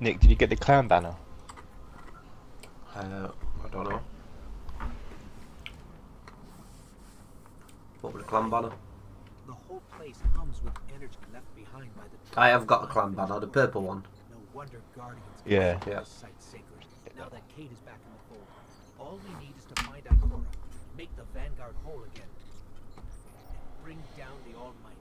Nick, did you get the clan banner? Uh, I don't know. What was the clan banner? The whole place hums with energy left behind by the I have got a clan banner, the purple one. No wonder Guardians Yeah. Yeah. site sacred. Now that Cayde is back in the fold, all we need is to find Ikora, make the Vanguard whole again, and bring down the Almighty.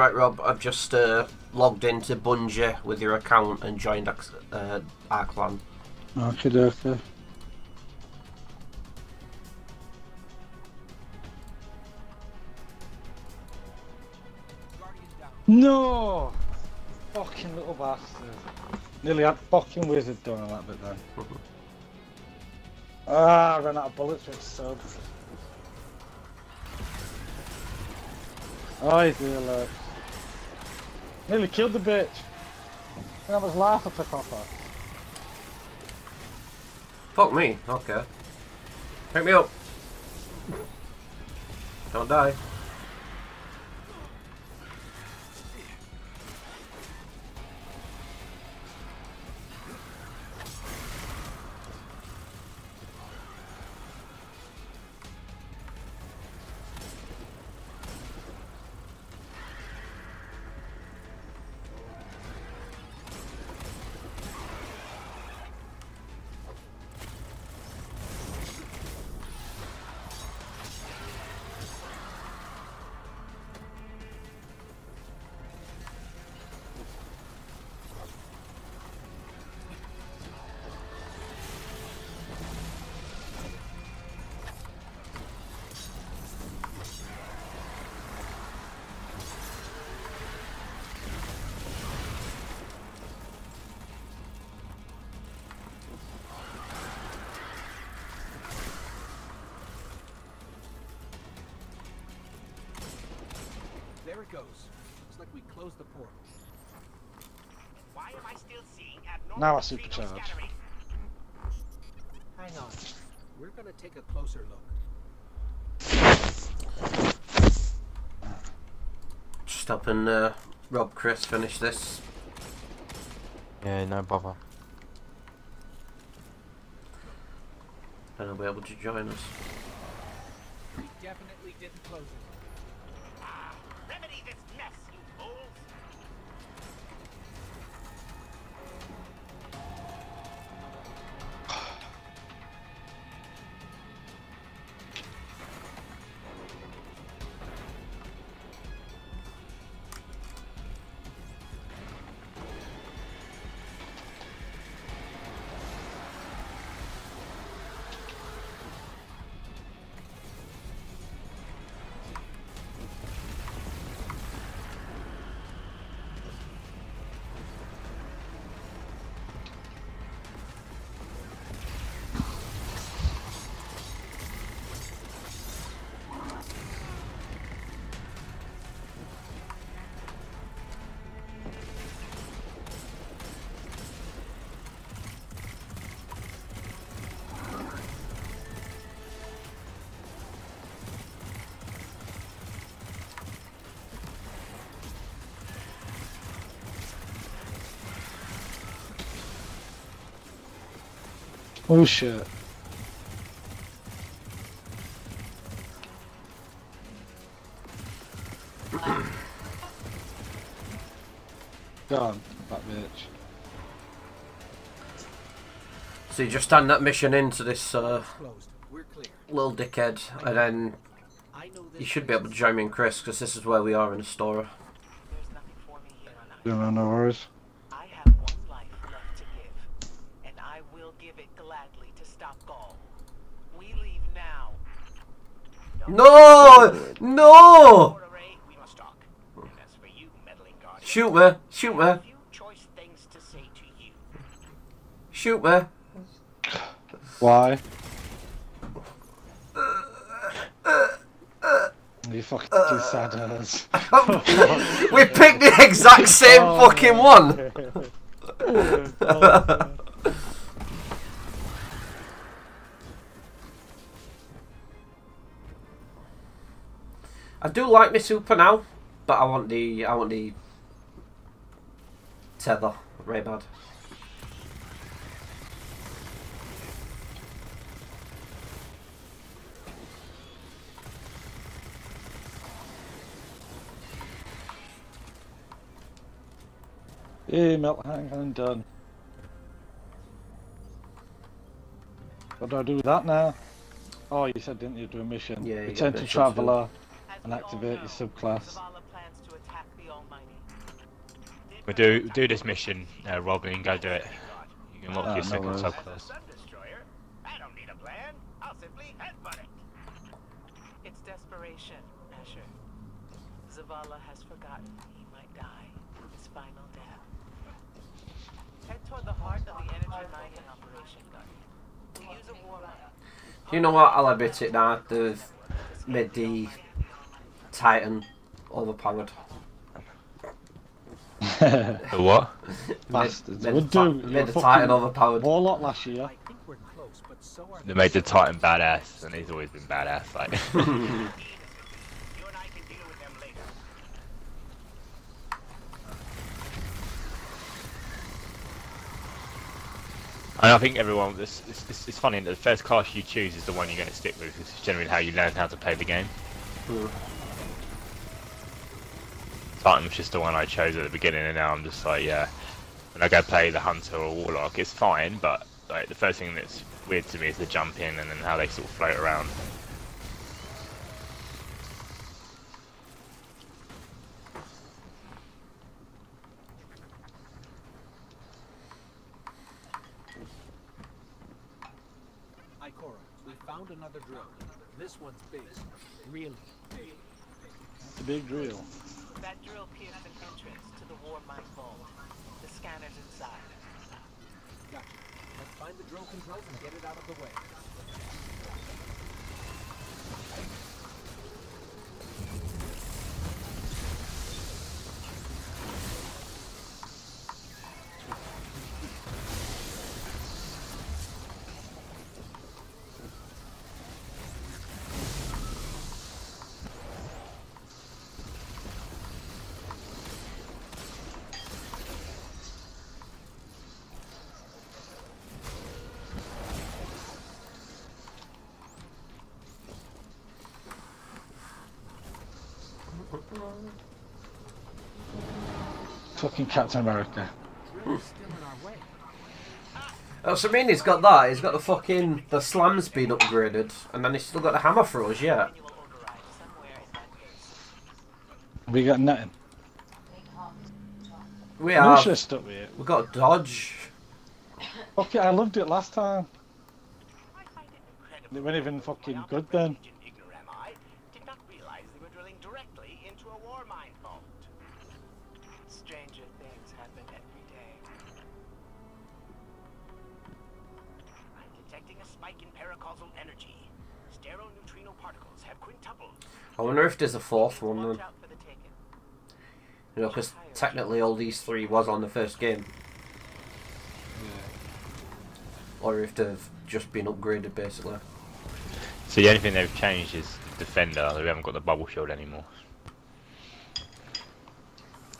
Right, Rob, I've just uh, logged into Bungie with your account and joined Ax- uh, our clan. Okay, okay. Guardian. No! Fucking little bastard. Nearly had fucking wizard done on that bit then. ah, I ran out of bullets with sub. Oh, he's the alert. Nearly killed the bitch. And I was laughing to copper. Fuck me, okay. Pick me up. Don't die. There it goes. Looks like we closed the portal. Why am I still seeing abnormal Now I signal supercharge. scattering? Hang on. We're gonna take a closer look. Just helping uh, Rob Chris finish this. Yeah, no bother. Then he'll be able to join us. We definitely didn't close it. Oh shit. Gone, that bitch. So you just hand that mission into this uh, Closed. We're clear. little dickhead, and then I know this you should be able to join me and Chris, because this is where we are in the story. There's nothing for me here on Earth. No, no, no worries. I have one life left to give, and I will give it gladly to stop Ghaul. We leave now. No! No! Or array, we must talk. And as for you, meddling No! Shoot me! Shoot me! a few choice things to say to you. Shoot me! Why? You fucking two sad ass. we picked the exact same oh. fucking one! I do like my super now, but I want the I want the tether. Very bad. Yeah, melt hang and done. What do I do with that now? Oh, you said didn't you do a mission? Yeah, Return to Traveller As and we activate know, your subclass. Zavala plans to attack the Almighty. We do do this mission, uh, Rob, and go do it. You can lock Ah, your no second worries. subclass. Sun Destroyer? I don't need a plan. I'll simply headbutt it. It's desperation, Asher. Zavala has forgotten he might die his final death. Head toward the heart of the energy mining operation, Guardian. Use a war. You know what? I'll admit it now. They've made the Titan overpowered. The what? Bastards. Made, Would made, the, do. Ti- You're made the Titan overpowered. Warlock last year. I think we're close, but so are They made the Titan badass, and he's always been badass. Like, and I can deal with them later. and I think everyone, it's, it's, it's- it's funny that the first class you choose is the one you're going to stick with. 'cause It's generally how you learn how to play the game. Hmm. Titan was just the one I chose at the beginning, and now I'm just like, yeah. When I go play the Hunter or Warlock, it's fine, but like the first thing that's weird to me is the jump in and then how they sort of float around. Ikora, we found another drill. This one's big. Really big. It's a big drill. That drill pierced an entrance to the Warmind vault. The scanner's inside. Gotcha. Let's find the drill controls and get it out of the way. Fucking Captain America. Drill's still in our way. That's what I mean. He's got that. He's got the fucking the slam's been upgraded, and then he's still got the hammer throws. Yeah. Manual override somewhere in that base. We got nothing. We We have. should have stuck with it. We got dodge. Okay, I loved it last time. I find it incredible. It wasn't even fucking good then. Detecting a spike in paracausal energy. Sterile neutrino particles have quintupled. I wonder if there's a fourth one then. out for the taken. You know, because technically all these three was on the first game, or if they've just been upgraded basically. So the only thing they've changed is Defender. We haven't got the bubble shield anymore.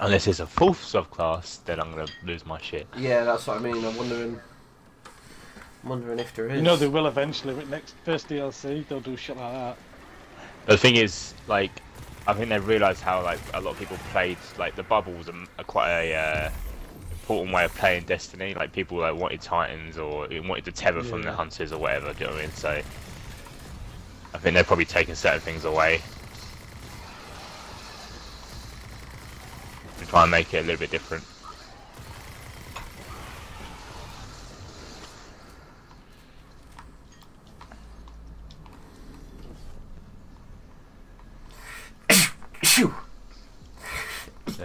Unless it's a fourth subclass, then I'm gonna lose my shit. Yeah, that's what I mean. I'm wondering. I'm wondering if there is. You know they will eventually. With next first DLC, they'll do shit like that. But the thing is, like, I think they realised how like a lot of people played like the bubbles are, are quite a uh, important way of playing Destiny. Like people like wanted Titans or wanted to tether from the hunters or whatever. Do you know what I mean? So I think they're probably taking certain things away and try and make it a little bit different.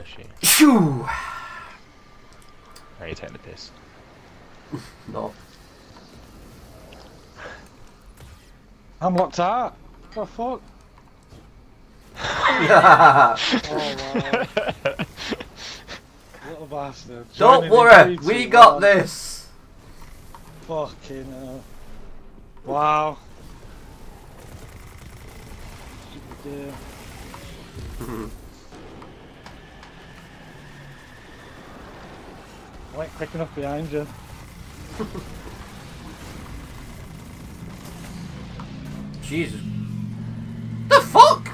shit. Phew! Now you're taking the piss. No. I'm locked out. What the fuck? Oh wow. Little bastard. Don't worry, we got one. this. Fucking hell. Wow. Stupid deal. I went quick enough behind you. Jesus. The fuck?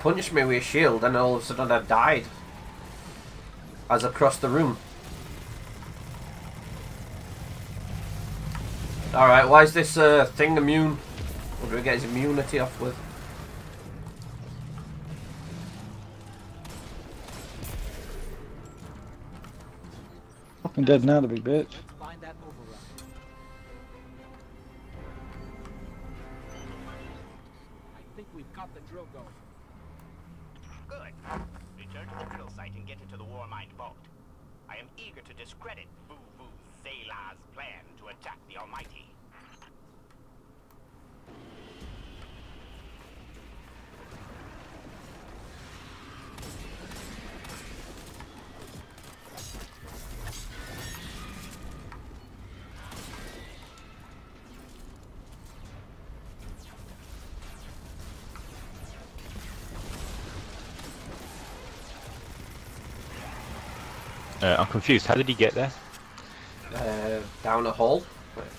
Punched me with a shield, and all of a sudden I died. As I crossed the room. Alright, why is this uh, thing immune? What do we get his immunity off with? Fucking dead now, the big bitch. Drill going. Good. Return to the drill site and get into the Warmind vault. I am eager to discredit Vu-Vu Zavala's plan to attack the Almighty. Uh, I'm confused. How did he get there? Uh, down a hole.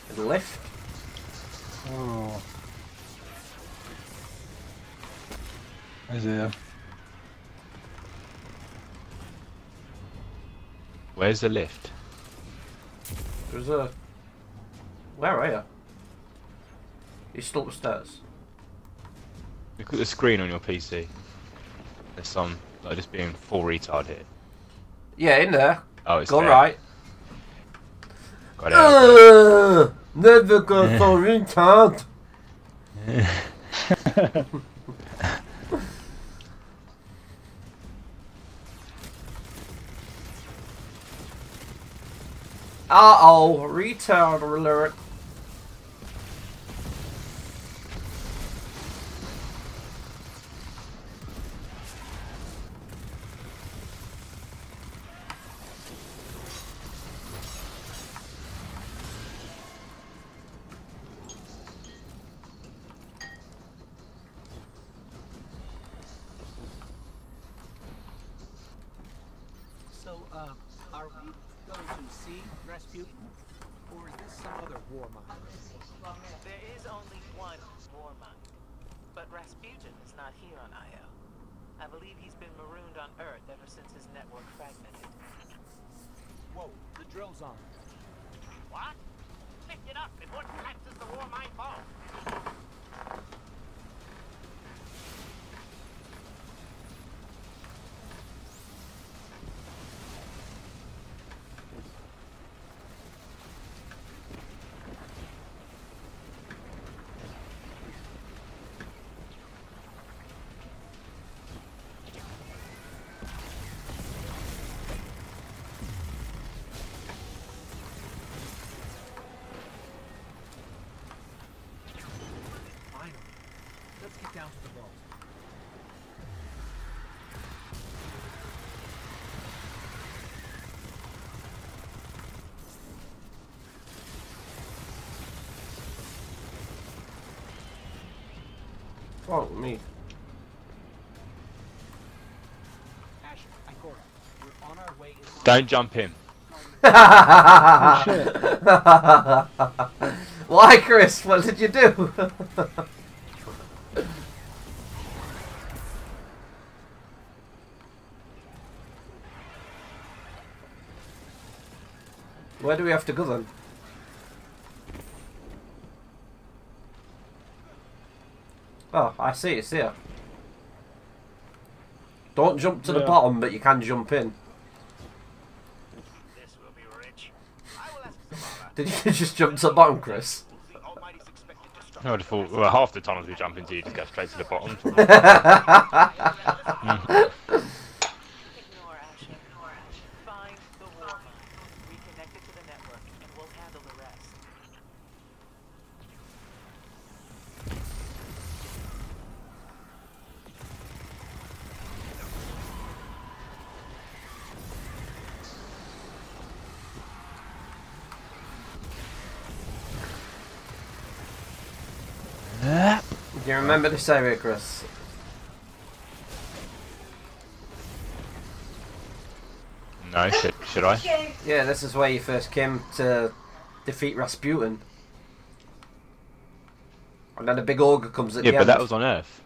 In a lift. Oh. Isaiah. Where's the lift? There's a... Where are you? You still upstairs? Look at the screen on your PC. There's some like just being full retard here. Yeah, in there. Oh, it's Go there. right. Got it. Uh, never go so retard. Uh oh, retard alert. Uh, are we going to see Rasputin? Or is this some other Warmind? There is only one Warmind. But Rasputin is not here on Io. I believe he's been marooned on Earth ever since his network fragmented. Whoa, the drill's on. What? Pick it up before it collapses the Warmind vault. Finally. Oh, me. Asher, Ikora, we're on our way inside. Don't jump in. Shit. Why, Chris? What did you do? Where do we have to go then? Oh, I see, it's here. Don't jump to the bottom, but you can jump in. This will be rich. I will ask Did you just jump to the bottom, Chris? The Almighty's expected destruction. I would have thought, well, half the tunnels we jump into, you just go straight to the bottom. Ignore Asher. Find the Warmind, reconnect it to the network, and we'll handle the rest. Do you remember this area, Chris? no, should, should I? Yeah, this is where you first came to defeat Rasputin. And then a big ogre comes at Yeah, the but end. that was on Earth.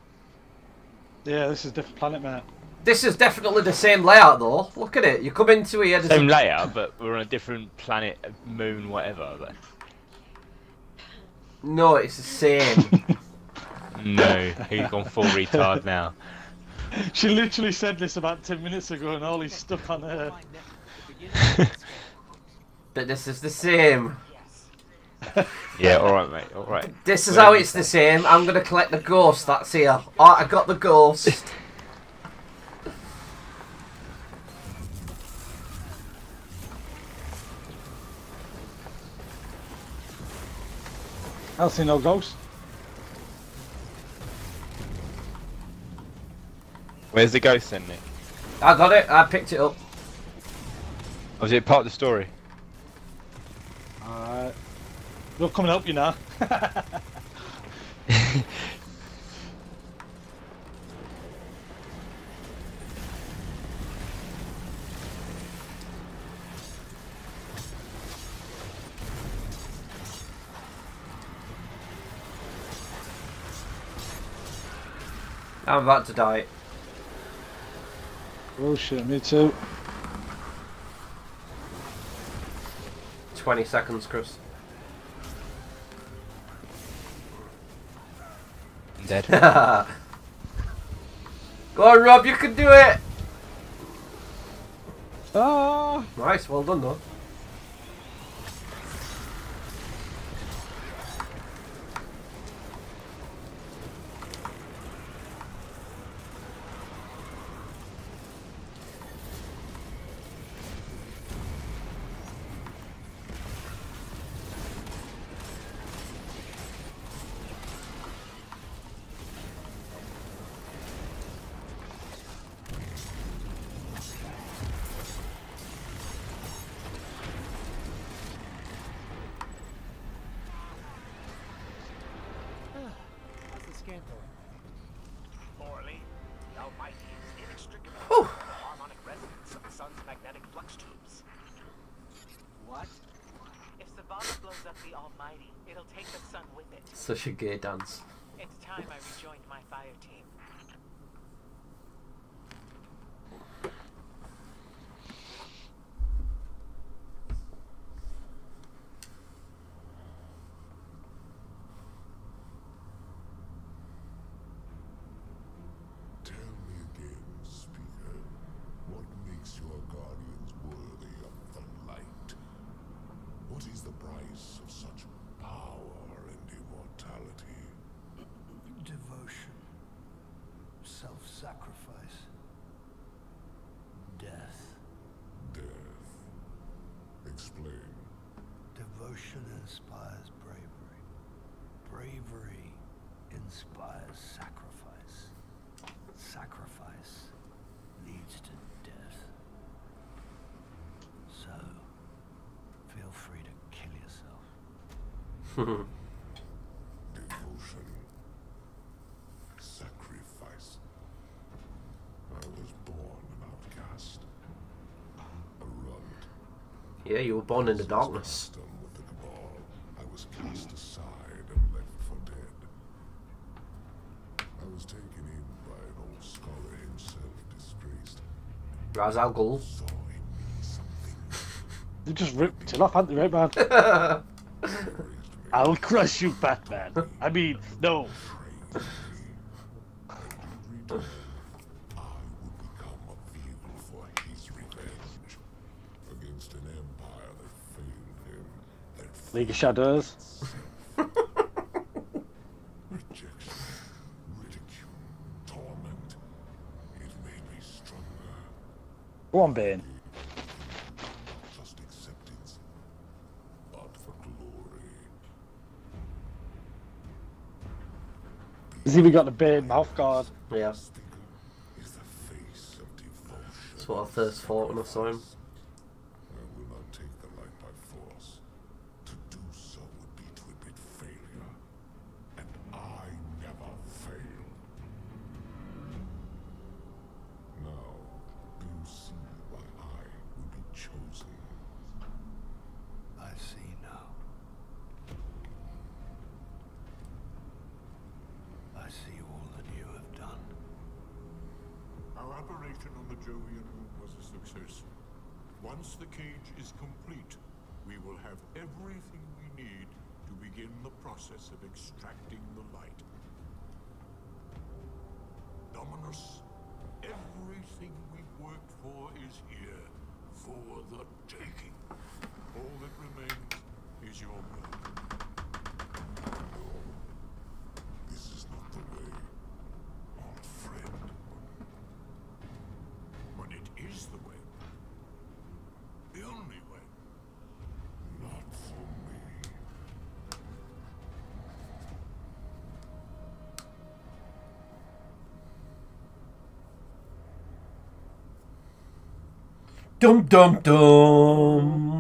Yeah, this is a different planet, mate. This is definitely the same layout, though. Look at it. You come into here. there's a- Same layout, but we're on a different planet, moon, whatever. But... No, it's the same. No, he's gone full retard now. She literally said this about 10 minutes ago and all he's stuck on her. Find them at the beginning of the script. but this is the same. Yeah, alright, mate, alright. This is Where how is it's the same. I'm gonna collect the ghost that's here. Oh, I got the ghost. I'll see no ghost. Where's the ghost then, Nick? I got it. I picked it up. Oh, Was it part of the story? Uh, Alright. We'll come and help you now. I'm about to die. Oh shit, me too. 20 seconds, Chris. I'm dead. Go on, Rob. You can do it. Ah! Nice. Well done, though. How's the scan going? Poorly. The Almighty is inextricably Whew. with the harmonic resonance of the sun's magnetic flux tubes. What? If Zavala blows up the Almighty, it'll take the sun with it. Such a gay dance. It's time I rejoined my fire team. Tell me again, Speaker, what makes your guardians worthy of the light? What is the price of such power and immortality? Devotion. Self sacrifice. Death. Death. Explain. Devotion inspires bravery. Bravery inspires sacrifice. Sacrifice leads to death. So, feel free to kill yourself. Devotion. Sacrifice. I was born an outcast. A runt. Yeah, you were born in the darkness. Custom with. I was cast aside and left for dead. I was taken in by an old scholar himself, disgraced. Ra's al Ghul. Saw in me something You just ripped it off, haven't you, right, man? I'll crush you, Batman. I mean, no. League of Shadows. Rejection. It made me stronger. Go on, Bane. Just acceptance, but for glory. See, we got the Bane mouth guard. Yeah. That's what I first thought when I saw him. On the Jovian moon was a success. Once the cage is complete, we will have everything we need to begin the process of extracting the light. Dominus, everything we've worked for is here, for the taking. All that remains is your will. This is not the way, old friend. But it is the way. The only way. Not for me. Dum dum dum.